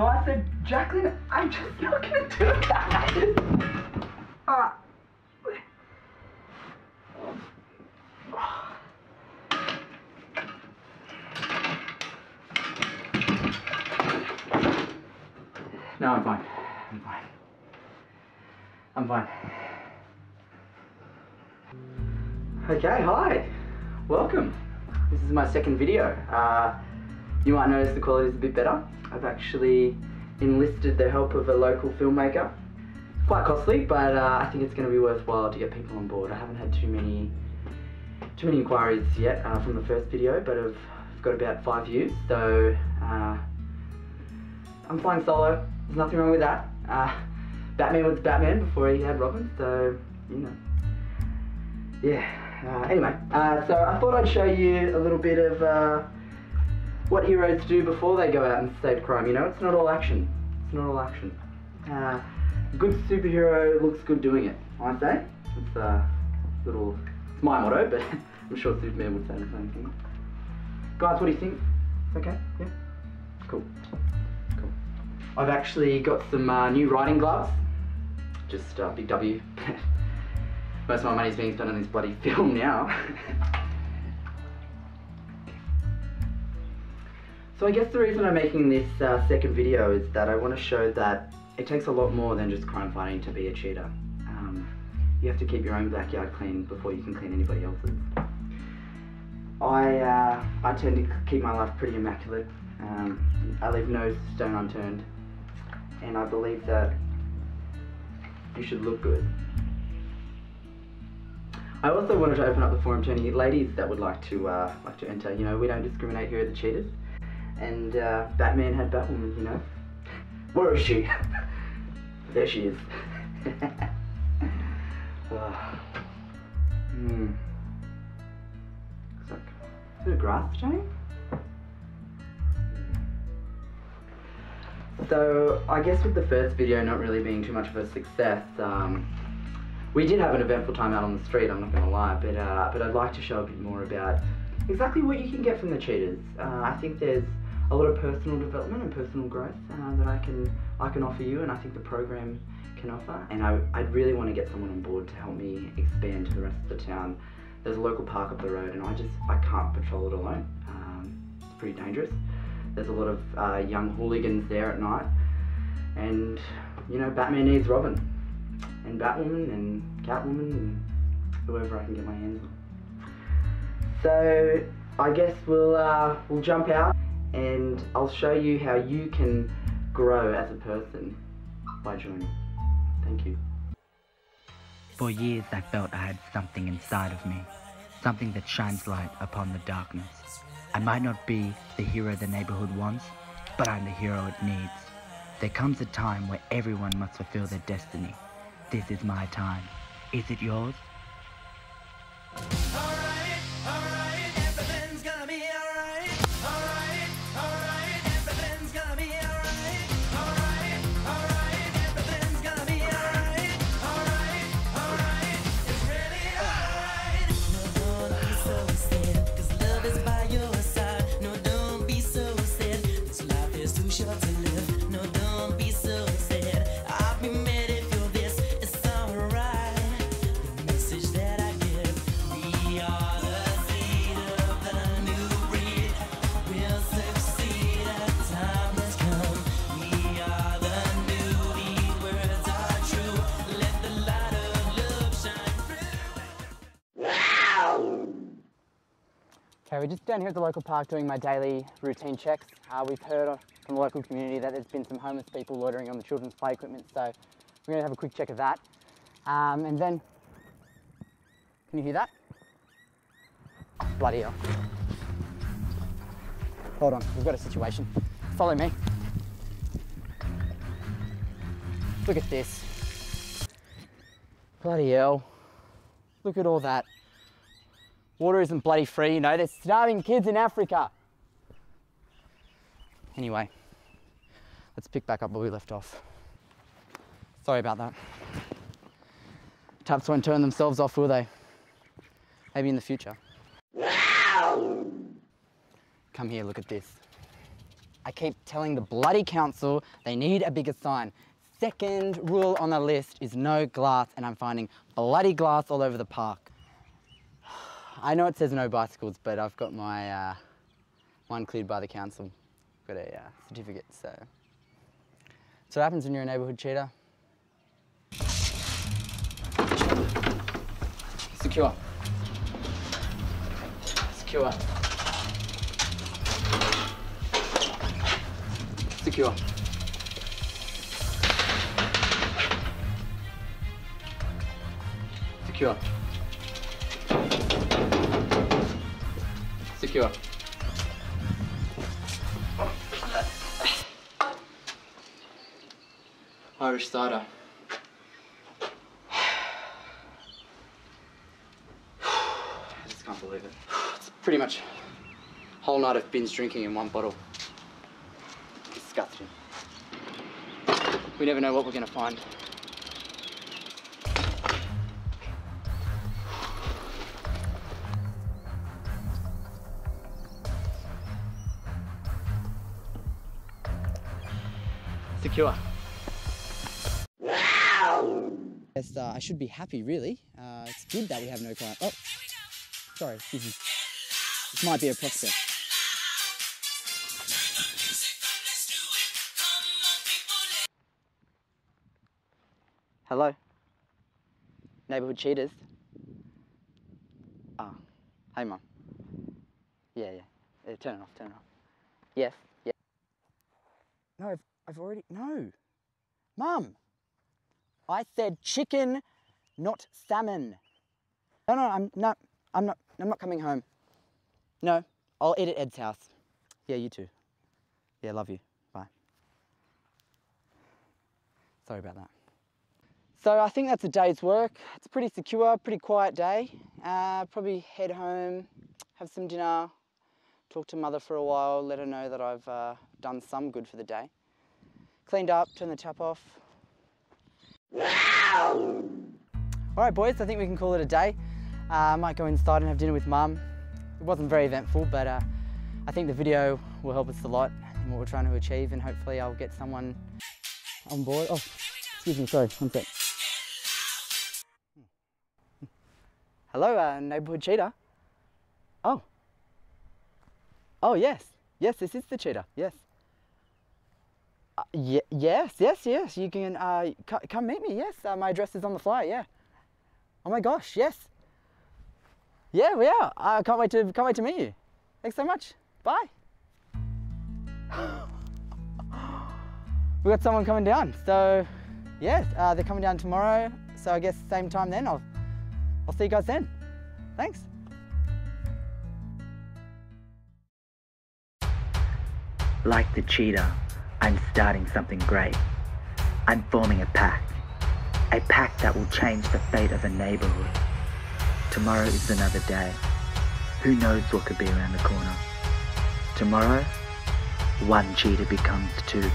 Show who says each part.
Speaker 1: So I said, Jacqueline, I'm just not gonna do that. Ah. No, I'm fine. I'm fine. I'm fine. Okay, hi. Welcome. This is my second video. Uh, you might notice the quality is a bit better. I've actually enlisted the help of a local filmmaker. Quite costly, but uh, I think it's going to be worthwhile to get people on board. I haven't had too many too many inquiries yet uh, from the first video, but I've got about five views, so uh, I'm flying solo. There's nothing wrong with that. Uh, Batman was Batman before he had Robin, so you know. Yeah. Uh, anyway, uh, so I thought I'd show you a little bit of what heroes do before they go out and save crime. You know, it's not all action. It's not all action. Uh, good superhero looks good doing it. I say. It's a little. It's my motto, but I'm sure Superman would say the same thing. Guys, what do you think? It's okay? Yeah. Cool. Cool. I've actually got some uh, new riding gloves. Just uh, big W. Most of my money's being spent on this bloody film now. So I guess the reason I'm making this uh, second video is that I want to show that it takes a lot more than just crime fighting to be a cheetah. Um, you have to keep your own backyard clean before you can clean anybody else's. I, uh, I tend to keep my life pretty immaculate. Um, I leave no stone unturned. And I believe that you should look good. I also wanted to open up the forum to any ladies that would like to uh, like to enter. You know, we don't discriminate here at the cheetahs. And uh, Batman had Batwoman. You know, where is she? there she is. uh, hmm. Looks like is it a grass chain? So I guess with the first video not really being too much of a success, um, we did have an eventful time out on the street. I'm not going to lie, but uh, but I'd like to show a bit more about exactly what you can get from the cheetahs. Uh, I think there's a lot of personal development and personal growth uh, that I can I can offer you, and I think the program can offer. And I I'd really want to get someone on board to help me expand to the rest of the town. There's a local park up the road, and I just I can't patrol it alone. Um, it's pretty dangerous. There's a lot of uh, young hooligans there at night, and you know Batman needs Robin, and Batwoman, and Catwoman, and whoever I can get my hands on. So I guess we'll uh, we'll jump out, and I'll show you how you can grow as a person by joining. Thank you.
Speaker 2: For years I felt I had something inside of me, something that shines light upon the darkness. I might not be the hero the neighborhood wants, but I'm the hero it needs. There comes a time where everyone must fulfill their destiny. This is my time. Is it yours?
Speaker 1: We're just down here at the local park doing my daily routine checks. Uh, we've heard from the local community that there's been some homeless people loitering on the children's play equipment, so we're going to have a quick check of that. Um, and then, can you hear that? Bloody hell. Hold on, we've got a situation. Follow me. Look at this. Bloody hell. Look at all that. Water isn't bloody free, you know. There's starving kids in Africa. Anyway, let's pick back up where we left off. Sorry about that. Taps won't turn themselves off, will they? Maybe in the future. Come here, look at this. I keep telling the bloody council they need a bigger sign. Second rule on the list is no glass, and I'm finding bloody glass all over the park. I know it says no bicycles, but I've got my uh, one cleared by the council. Got a uh, certificate, so. So what happens when you're a neighbourhood cheetah? Secure. Secure. Secure. Secure. Secure. Irish cider. I just can't believe it. It's pretty much a whole night of binge drinking in one bottle. Disgusting. We never know what we're gonna find. Secure. Yes, uh, I should be happy, really. Uh, it's good that we have no crime. Oh, sorry, excuse me. This might be a prospect. Hello? Neighbourhood cheetahs? Ah, hey mum. Yeah, yeah. yeah. Turn it off, turn it off. Yes, yeah. No, I've, already, no. Mum! I said chicken, not salmon. No, no, I'm not, I'm not, I'm not coming home. No, I'll eat at Ed's house. Yeah, you too. Yeah, love you. Bye. Sorry about that. So I think that's a day's work. It's a pretty secure, pretty quiet day. Uh, probably head home, have some dinner, talk to mother for a while, let her know that I've uh, done some good for the day. Cleaned up, turned the tap off. All right, boys, I think we can call it a day. Uh, I might go inside and have dinner with mum. It wasn't very eventful, but uh, I think the video will help us a lot in what we're trying to achieve, and hopefully I'll get someone on board. Oh, excuse me, sorry, one sec. Hello, uh, neighbourhood cheetah. Oh. Oh, yes. Yes, this is the cheetah. Yes. Ye- yes, yes, yes. You can uh, c- come meet me. Yes, uh, my address is on the flyer. Yeah. Oh my gosh. Yes. Yeah, we are. I can't wait to can't wait to meet you. Thanks so much. Bye. we got someone coming down. So, yeah, uh, they're coming down tomorrow. So I guess same time then. I'll I'll see you guys then. Thanks.
Speaker 2: Like the cheetah, I'm starting something great. I'm forming a pack. A pack that will change the fate of a neighborhood. Tomorrow is another day. Who knows what could be around the corner? Tomorrow, one cheetah becomes two.